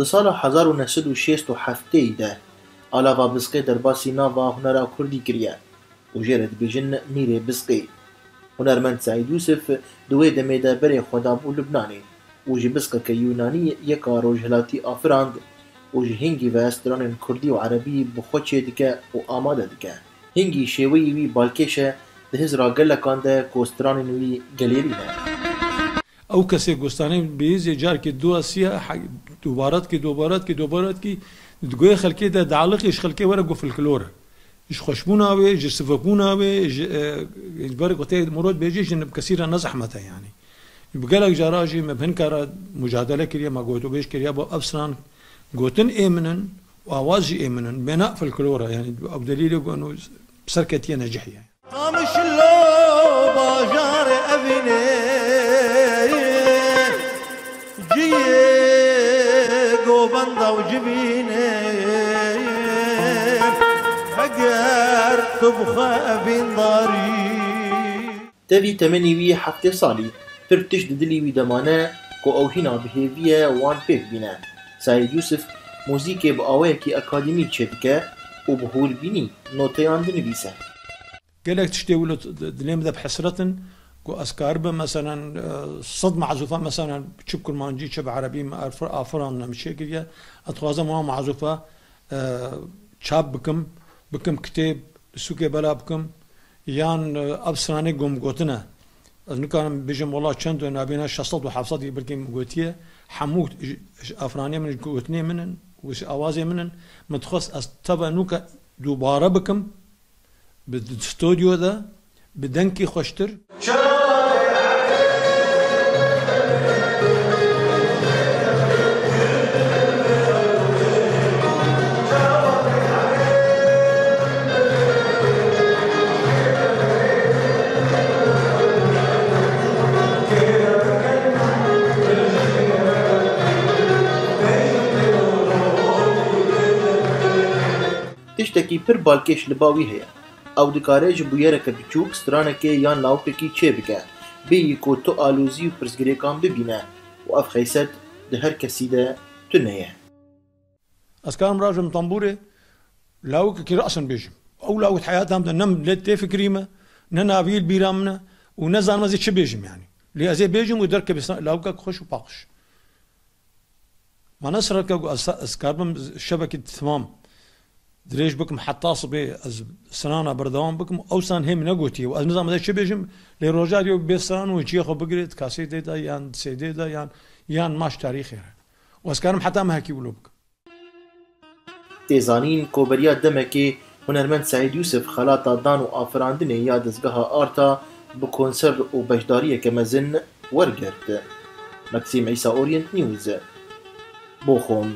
Di sala hezar û nesed û şêst û hefteyê de alava Bizqê derbasî nava hunera Kurdî kiriye û jê re dibêjin Mîrê Bizqê. Hunermend Saîd Yûsif di wê demê de berê xwe dabû Lubnanê û ji bizqeke Yûnanî yeka rojhilatî afirand û ji hingî ve stranên Kurdî û Erebî bi xwe çê dike û amade dike. Hingî şêweyî wî balkêş e di hizra gelekan de ku stranên wî gelêrî ne. او کسی گستانه بیزی جار که دو که دوبارات که دوبارات که دگوی خلکی ده دعلقش خلکی ورا گو فلکلوره إيش خشبون اوي إيش سفكون اوي إيش برق قتي مرود بيجيش ان كثيرا نزحمته يعني يبقى لك جراجي مبهن كارا مجادله كريا ما قوتو بيش كريا بو افسران قوتن ايمنن واوازي ايمنن بناء في الكلورة يعني أو دليل جبيني اقار تبي تمني بي حتى صالي فرتش ددلي ودمانا كو اوهينا بهيبيا وان فيه بنا سعيد يوسف موزيكي بقاوهكي أكاديمي تشدكا و بهور بيني نوتيان دنبيسا قالك تشتي ولو ذا بحسرتن. كو اسكاربة مثلا صد معزوفة مثلا تشوف كل ما نجي تشوف عربي ما أفر- آفران مشي كذا اتخوازا ما معزوفة تشاب بكم بكم كتاب سوكي بلا بكم. يان ابسراني قوم قوتنا كان بيجم والله چند نابينا 600 و 700 يبركم قوتيه حموت افرانيه من قوتني منن وش اوازي منن. متخص از تبا نوكا دوباره بكم بالاستوديو ده بدنكي خوشتر. Tiştekî pir balkêş li bawî heye. Ew dikare ji bûyereke biçûk stranekê yan lawpekî çê bike. Bêyî ku tu alûzî û pirsgirêkan bibîne û ev xeyset di her kesî de tune ye. اسكان راجل طنبوري لاوك كي راسا بيجم او لاوك حياتهم ده نم ليت فكريمه ننا بيل بيرامنا ونزان مزي تش بيجم يعني لي ازي بيجم ودرك بس لاوك خوش وباقش ما نصر اسكاربم شبكه تمام دريش بكم حتى صبي از سنانا بردوام بكم أو سان هم نقوتي واز نظام زي تش بيجم لي روجاريو بيسان وجي خو بقريت كاسي ديتا يان سيدي دا يان يان ماش تاريخي واسكارم حتى ما هكي ولو بك Têzanîn koberiya demekê hunermend Saîd Yûsif xelata dan û afirandinê ya dizgeha arta bi konser û beşdariyeke mezin wergirt. Maxim İsa Orient News. Bochum